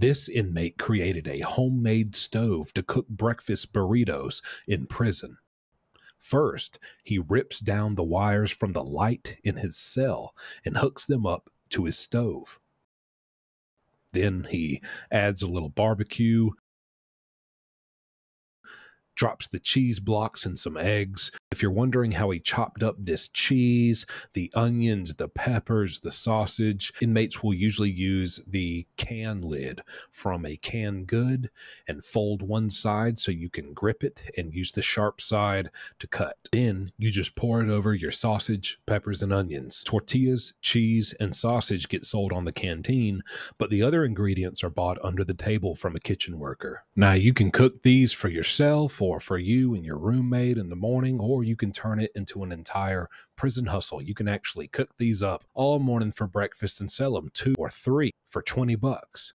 This inmate created a homemade stove to cook breakfast burritos in prison. First, he rips down the wires from the light in his cell and hooks them up to his stove. Then he adds a little barbecue, drops the cheese blocks and some eggs. If you're wondering how he chopped up this cheese, the onions, the peppers, the sausage, inmates will usually use the can lid from a canned good and fold one side so you can grip it and use the sharp side to cut. Then you just pour it over your sausage, peppers, and onions. Tortillas, cheese, and sausage get sold on the canteen, but the other ingredients are bought under the table from a kitchen worker. Now you can cook these for yourself or for you and your roommate in the morning, or you can turn it into an entire prison hustle. You can actually cook these up all morning for breakfast and sell them two or three for 20 bucks.